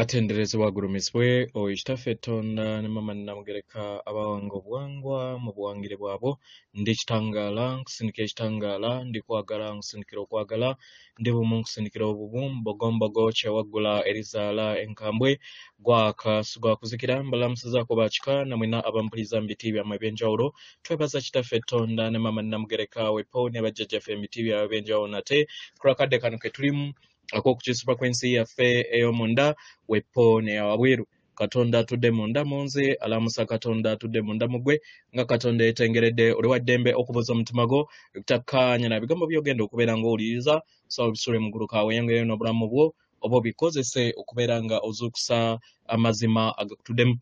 atenderezebwa agulumisibwe oyo kitaffe etonda ne mama namugereka abawanga obuwangwa mu buwangire bwabwe ndi ekitangaala nkusindika ekitangaala ndi kwagala nkusindikira okwagala ndi bumu nkusindikira obubu mbogombogo kyewaggula erizaala enkambwe gwaka sigwakuzikira mbalamusizaako bakika namwena abampuliriza mu biti byammwe ebyenjawulo twebaza kitaffe etonda ne mama namugereka wepo ne bajjajjaffe mu biti byabwe ebyenjawulo nate. Kulakadde kano ke tulimu ak'okukisibwa kw'ensi yaffe ey'omunda wepo neyawabweru katonda atudde munda mu nze alamusa katonda atudde munda mu gwe nga katonda yetengeredde oli wa ddembe okubuza omutima gwo ebitakkaanya na bigambo byogenda okubeera ng'owuliriza so bisule mu ggulu kaawe yengereyo n'obulamu bwo oba obikozese okubeera nga ozuukusa amazima agakutuddemu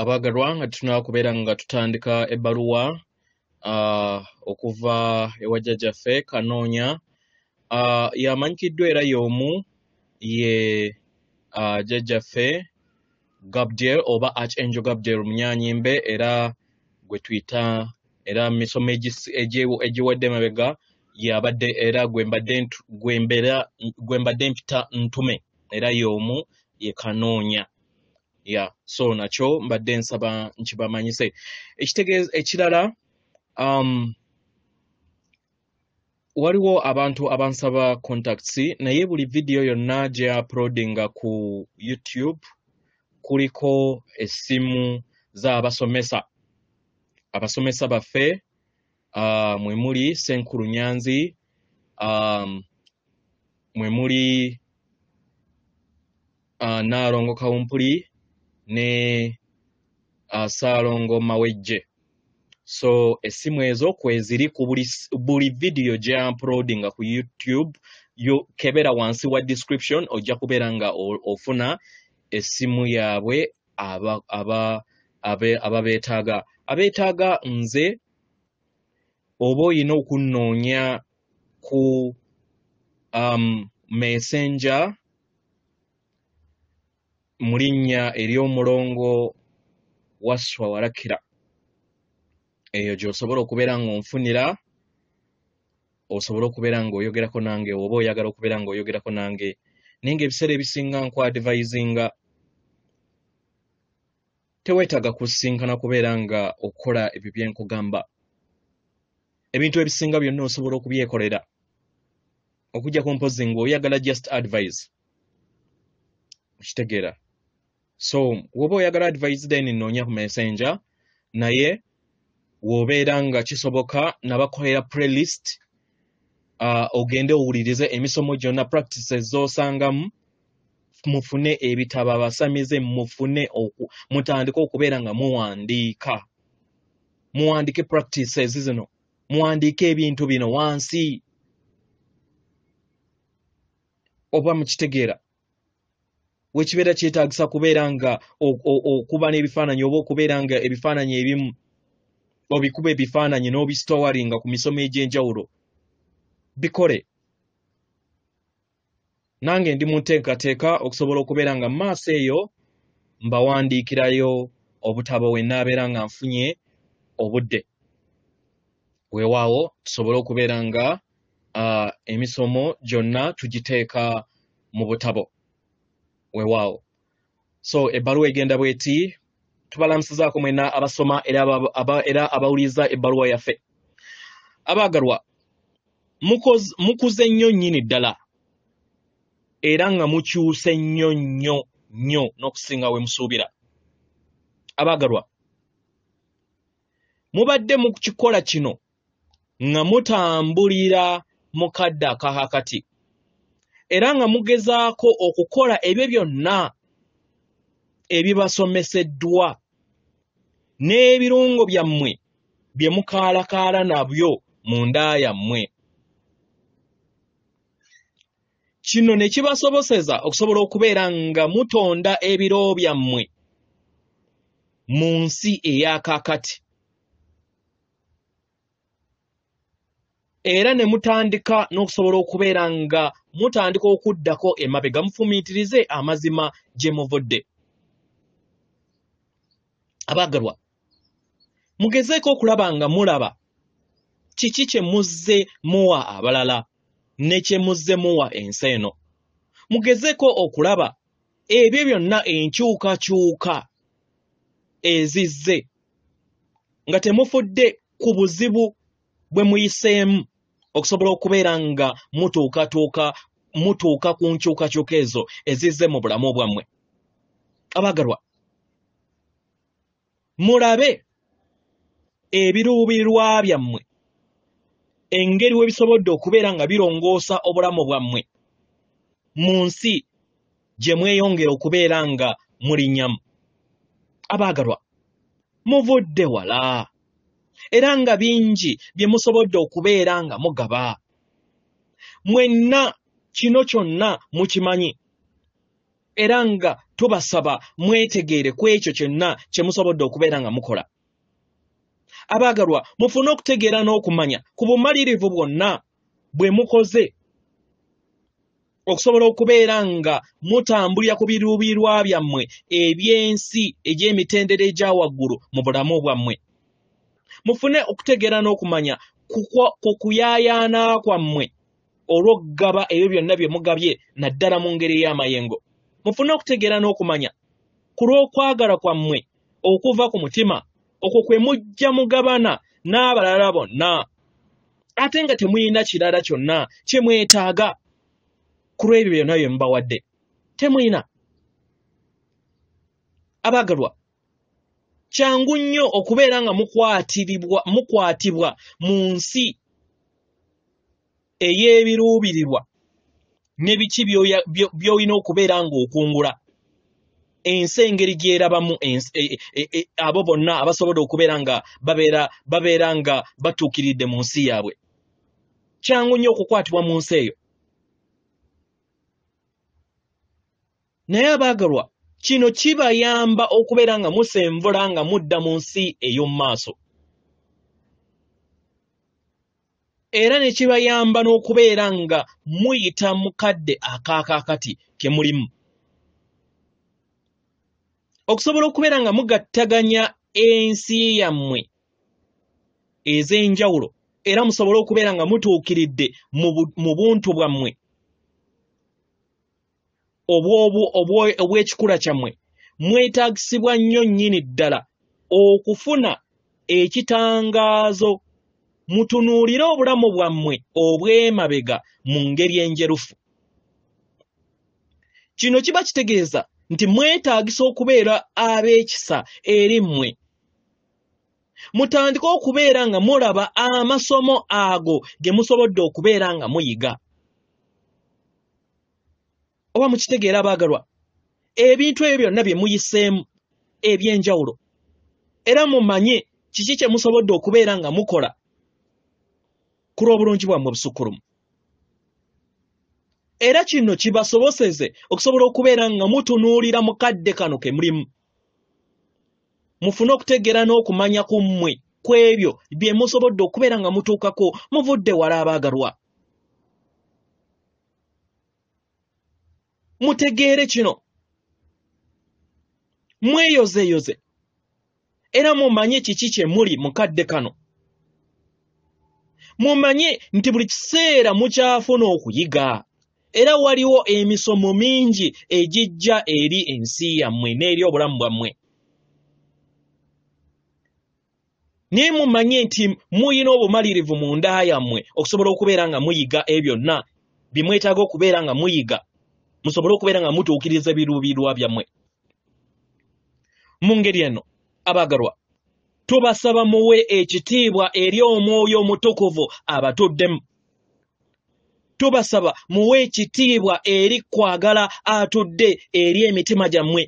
abaagalwa nga tutunaba kubeera nga tutandika ebbaluwa uh, okuva ewa jjajjaffe kanoonya yamanyikiddwa era y'omu ye jjajjaffe gabdiel oba archangel gabdiel munyanyimbe era gwe tuyita era mu misomo egiwedde emabega yabadde era gwe mbadde mpita ntume era y'omu ye kanoonya. Ya so nakyo mbadde nsaba nkibamanyise. Ekirala um, waliwo abantu abansaba contacts naye buli vidiyo yonna gye uploadinga ku youtube kuliko essimu z'abasomesa. Abasomesa baffe uh, mwe muli senkulu nyanzi um, mwe muli uh, naalongo kawumpuli ne uh, saalongo mawejje so essimu ezo kweziri ku buli, vidiyo gye uploadinga ku youtube yo kebera wansi wa description ojja kubeera nga ofuna essimu yaabwe aba aba abe- ababeetaaga. Abeetaaga nze oba oyina okunnoonya ku um, messenger mu linnya ery'omulongo wasswa walakira eyo gy'osobola okubeera ng'onfunira osobole okubeera ng'oyogerako nange oba oyagala okubeera ng'oyogerako nange naye ng'ebiseera ebisinga nkwadvisinga teweetaaga kusisinkana kubeera nga okola ebyo bye nkugamba. Ebintu ebisinga byonna osobola okubyekolera. Okuggyako mpozi ng'oyagala just advice okitegeera. So woba oyagala advice then noonya ku messenger naye w'obeera nga kisoboka nabakolera playlist uh, ogende owulirize emisomo gyonna practices z'osangamu mufune ebitabo abasamize mufune mutandike okubeera nga muwandiika. Muwandiike practices zino muwandiike ebintu bino wansi. Oba mukitegeera wekibeera kyetaagisa kubeera nga okuba n'ebifaananyi oba okubeera nga ebifaananyi ebimu obikuba ebifaananyi n'obisitowalinga ku misomo egy'enjawulo. Bikole. Nange ndi mu nteekateeka okusobola okubeera nga mu maaso eyo mbawandiikirayo obutabo we nnaabeera nga nfunye obudde. Weewaawo tusobole okubeera nga emisomo gyonna tugiteeka mu butabo. Weewaawo. So ebbaluwa egenda bweti tubalamusizaako mwena abasoma era aba- aba- era abawuliriza ebbaluwa yaffe. Abaagalwa mukuze nnyo nnyini ddala era nga mukyuse nnyo nnyo nnyo n'okusinga we musuubira. Abaagalwa mubadde mu kikola kino nga mutambulira mu kadde akakakati era nga mugezaako okukola ebyo byonna ebibasomeseddwa n'ebirungo byammwe bye mukaalakaala nabyo mu nda yammwe. Kino ne kibasoboseza okusobola okubeera nga mutonda ebiro byammwe mu nsi ey'akaakati. Era ne mutandika n'okusobola okubeera nga mutandika okuddako emabega mufumiitirize amazima gye muvudde abaagalwa mugezeeko okulaba nga mulaba kiki kye muzze muwa abalala ne kye muzze muwa ensi eno? Mugezeko okulaba ebyo byonna enkyukakyuka ezizze nga temufudde ku buzibu bwe muyiseemu okusobola okubeera nga mutuukatuuka mutuuka ku nkyukakyuka ezo ezizze mu bulamu bwammwe. Abagalwa mulabe ebiruubirirwa byammwe. Engeri we bisobodde okubeera nga birongoosa obulamu bwammwe. Mu nsi gye mweyongera okubeera nga mulinnyamu abaagalwa muvudde wala. Era nga bingi bye musobodde okubeera nga mugaba. Mwenna kino kyonna mukimanyi era nga tubasaba mwetegeere ku ekyo kyonna kye musobodde okubeera nga mukola. Abaagalwa mufune okutegeera n'okumanya ku bumalirivu bwonna bwe mukoze. Okusobola okubeera nga mutambulira ku biruubirirwa byammwe eby'ensi egy'emitendera egya waggulu mu bulamu bwammwe. Mufune okutegeera n'okumanya ku kuyaayaana kwammwe olw'okugaba ebyo byonna bye mugabye naddala mu ngeri ey'amayengo mufune okutegeera n'okumanya. Ku lw'okwagala kwammwe okuva ku mutima okwo kwe mujja mugabana n'abalala bonna. Ate nga temuyina kirala kyonna kye mwetaaga ku lw'ebyo byonna bye mubawadde temuyina. Abaagalwa kyangu nnyo okubeera nga mukwatiribwa mukwatibwa mu nsi ey'ebiruubirirwa ne biki by'olina okubeera ng'okungula. Ensi engeri gy'erabamu e, e, e, abo bonna abasobola okubeera nga babeera babeera nga batuukiridde mu nsi yaabwe. Kyangu nnyo okukwatibwa mu nsi eyo. Naye abaagalwa kino kibayamba okubeera nga musenvula nga mudda mu nsi ey'omu maaso era ne kibayamba n'okubeera nga muyita mu kadde akaakaakati ke mulimu. Okusobola okubeera nga mugattaganya ensi yammwe ez'enjawulo era musobole okubeera nga mutuukiridde mu buntu bwammwe obw'ekikula kyammwe. Mwetaagisibwa nnyo nnyini ddala okufuna ekitangaazo mutunuulire obulamu bwammwe obw'emabega mu ngeri enjerufu. Kino kiba kitegeeza nti mwetaagisa okubeera ab'ekisa eri mmwe. Mutandike okubeera nga mulaba amasomo ago ge musobodde okubeera nga muyiga. Oba mukitegeera baagalwa ebintu ebyo byonna bye muyiseemu eby'enjawulo era mumanye kiki kye musobodde okubeera nga mukola ku lw'obulungi bwammwe busukkulumu era kino kibasoboseze okusobola okubeera nga mutunuulira mu kadde kano ke mulimu. Mufune okutegeera n'okumanya ku mmwe ku ebyo bye musobodde okubeera nga mutuukako muvudde wala abaagalwa. Mutegeere kino. Mweyozeeyoze era mumanye kiki kye muli mu kadde kano mumanye nti buli kiseera mukyafuna okuyiga. Era waliwo emisomo mingi egijja eri ensi yammwe n'eri obulamu bwammwe. Naye mumanye nti muyina obumalirivu mu nda yammwe okusobola okubeera nga muyiga ebyo byonna bye mwetaaga okubeera nga muyiga musobole okubeera nga mutuukiriza ebiruubirirwa byammwe. Mu ngeri eno abaagalwa tubasaba muwe ekitiibwa eri omwoyo omutukuvu abatuddemu. Tubasaba muwe ekitiibwa eri kwagala atudde eri emitima gyammwe.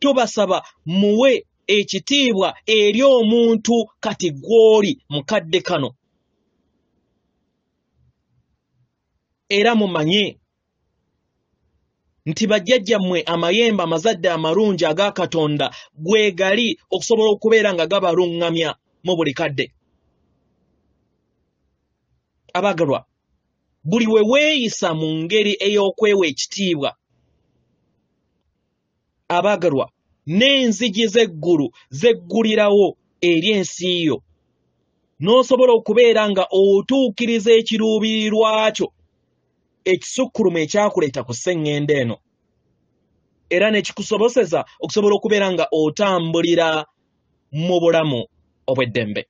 Tubasaba muwe ekitiibwa eri omuntu kati gw'oli mu kadde kano. Era mumanye nti bajjajjammwe amayembe amazadde amalungi aga katonda gwe gali okusobola okubeera nga gabaluŋŋamya mu buli kadde. Abaagalwa buli we weeyisa mu ngeri ey'okwewa ekitiibwa. Abaagalwa n'enzigi z'eggulu zeggulirawo eri ensi yo. N'osobola okubeera nga otuukiriza ekiruubirirwa kyo ekisukkulumu ekyakuleeta ku sseŋŋenda eno. Era nekikusoboseza okusobola okubeera nga otambulira mu bulamu obw'eddembe.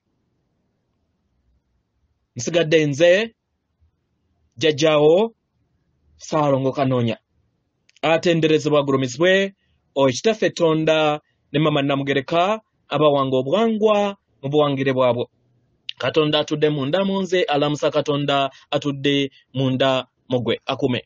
Nsigadde nze jjajjaawo saalongo kanoonya. Atenderezebwa gulumizibwe ekitaffe ettonda ne mama namugereka abawanga obuwangwa mu buwangire bwabwe. Katonda atudde munda mu nze alamusa katonda atudde munda mu gwe akume